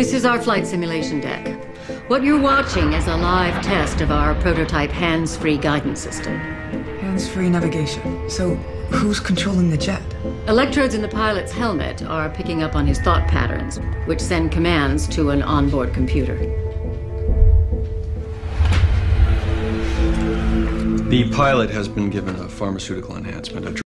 This is our flight simulation deck. What you're watching is a live test of our prototype hands-free guidance system. Hands-free navigation. So, who's controlling the jet? Electrodes in the pilot's helmet are picking up on his thought patterns, which send commands to an onboard computer. The pilot has been given a pharmaceutical enhancement,